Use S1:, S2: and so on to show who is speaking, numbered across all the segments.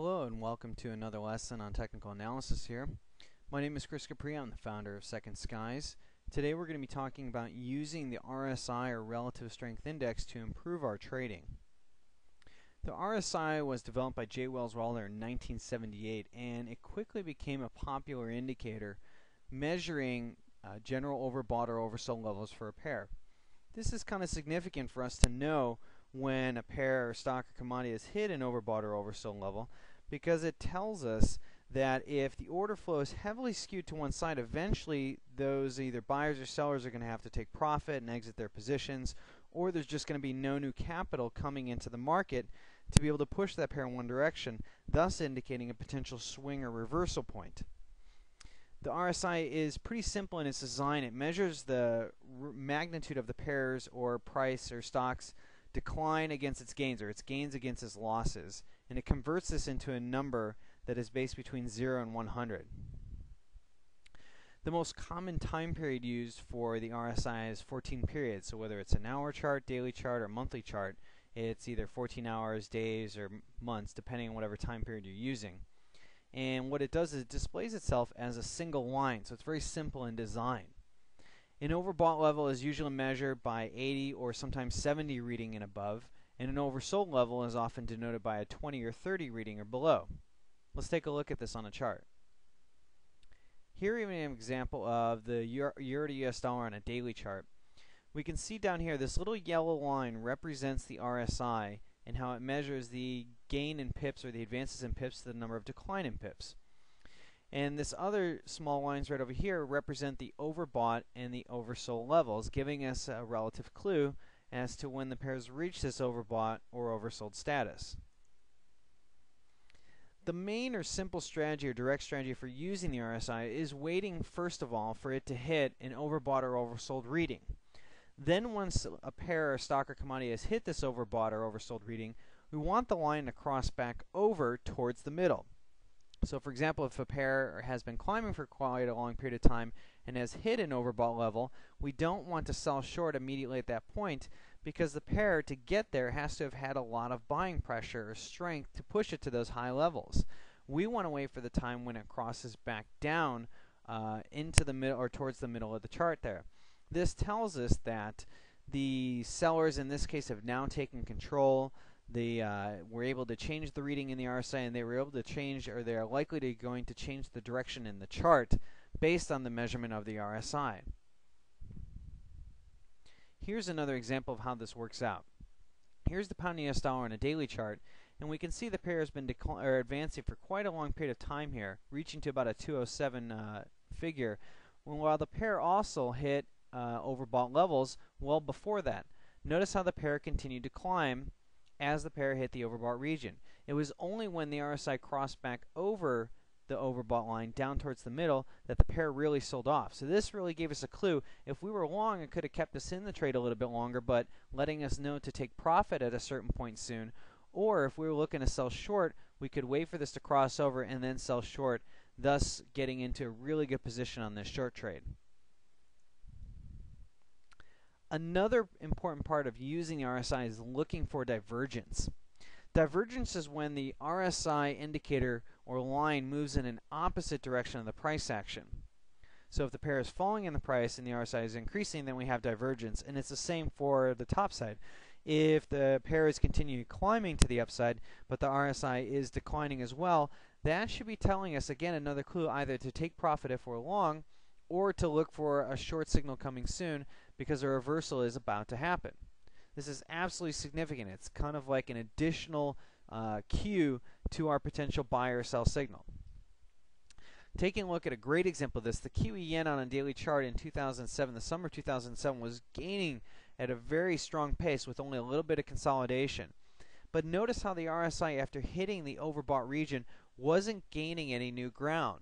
S1: Hello and welcome to another lesson on technical analysis here. My name is Chris Capre. I'm the founder of Second Skies. Today we're going to be talking about using the RSI or Relative Strength Index to improve our trading. The RSI was developed by J. Welles Wilder in 1978 and it quickly became a popular indicator measuring uh, general overbought or oversold levels for a pair. This is kind of significant for us to know when a pair or stock or commodity is hit an overbought or oversold level because it tells us that if the order flow is heavily skewed to one side, eventually those either buyers or sellers are going to have to take profit and exit their positions, or there's just going to be no new capital coming into the market to be able to push that pair in one direction, thus indicating a potential swing or reversal point. The RSI is pretty simple in its design. It measures the magnitude of the pairs or price or stocks decline against its gains or its gains against its losses. And it converts this into a number that is based between 0 and 100. The most common time period used for the RSI is 14 periods. So whether it's an hour chart, daily chart, or monthly chart, it's either 14 hours, days, or months, depending on whatever time period you're using. And what it does is it displays itself as a single line. So it's very simple in design. An overbought level is usually measured by 80 or sometimes 70 reading and above, and an oversold level is often denoted by a 20 or 30 reading or below. Let's take a look at this on a chart. Here we have an example of the Euro to US dollar on a daily chart. We can see down here this little yellow line represents the RSI and how it measures the gain in pips or the advances in pips to the number of decline in pips. And this other small lines right over here represent the overbought and the oversold levels, giving us a relative clue as to when the pairs reach this overbought or oversold status. The main or simple strategy or direct strategy for using the RSI is waiting first of all for it to hit an overbought or oversold reading. Then once a pair or stock or commodity has hit this overbought or oversold reading, we want the line to cross back over towards the middle. So for example, if a pair has been climbing for quite a long period of time and has hit an overbought level, we don't want to sell short immediately at that point because the pair to get there has to have had a lot of buying pressure or strength to push it to those high levels. We want to wait for the time when it crosses back down uh, into the middle or towards the middle of the chart there. This tells us that the sellers in this case have now taken control they uh, were able to change the reading in the RSI and they were able to change or they are likely to going to change the direction in the chart based on the measurement of the RSI. Here's another example of how this works out. Here's the pound US dollar on a daily chart and we can see the pair has been advancing for quite a long period of time here, reaching to about a 207 uh, figure, while the pair also hit uh, overbought levels well before that. Notice how the pair continued to climb as the pair hit the overbought region. It was only when the RSI crossed back over the overbought line down towards the middle that the pair really sold off. So this really gave us a clue. If we were long, it could have kept us in the trade a little bit longer, but letting us know to take profit at a certain point soon. Or if we were looking to sell short, we could wait for this to cross over and then sell short, thus getting into a really good position on this short trade. Another important part of using the RSI is looking for divergence. Divergence is when the RSI indicator or line moves in an opposite direction of the price action. So if the pair is falling in the price and the RSI is increasing, then we have divergence. And it's the same for the top side. If the pair is continuing climbing to the upside, but the RSI is declining as well, that should be telling us, again, another clue either to take profit if we're long, or to look for a short signal coming soon because a reversal is about to happen. This is absolutely significant. It's kind of like an additional uh, cue to our potential buy or sell signal. Taking a look at a great example of this, the Kiwi yen on a daily chart in 2007, the summer of 2007 was gaining at a very strong pace with only a little bit of consolidation. But notice how the RSI, after hitting the overbought region, wasn't gaining any new ground.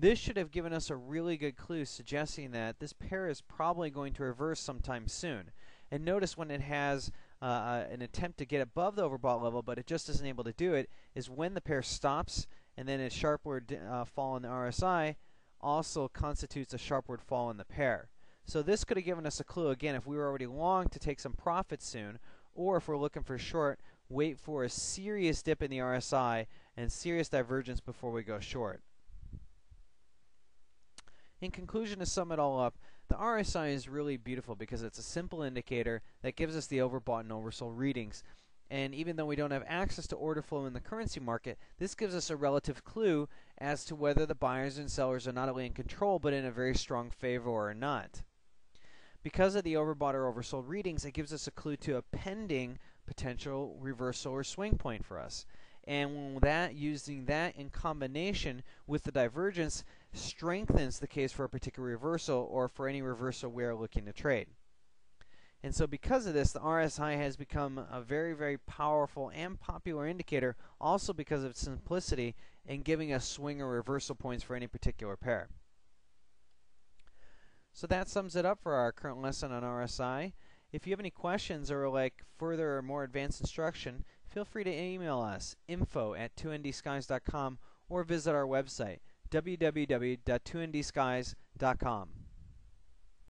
S1: This should have given us a really good clue suggesting that this pair is probably going to reverse sometime soon. And notice when it has uh, uh, an attempt to get above the overbought level, but it just isn't able to do it, is when the pair stops and then a sharpward uh, fall in the RSI also constitutes a sharpward fall in the pair. So this could have given us a clue, again, if we were already long to take some profit soon, or if we're looking for short, wait for a serious dip in the RSI and serious divergence before we go short. In conclusion, to sum it all up, the RSI is really beautiful because it's a simple indicator that gives us the overbought and oversold readings. And even though we don't have access to order flow in the currency market, this gives us a relative clue as to whether the buyers and sellers are not only in control but in a very strong favor or not. Because of the overbought or oversold readings, it gives us a clue to a pending potential reversal or swing point for us. And that using that in combination with the divergence strengthens the case for a particular reversal or for any reversal we are looking to trade. And so because of this, the RSI has become a very, very powerful and popular indicator, also because of its simplicity in giving us swing or reversal points for any particular pair. So that sums it up for our current lesson on RSI. If you have any questions or like further or more advanced instruction, feel free to email us, info at 2ndskies.com, or visit our website, www.2ndskies.com.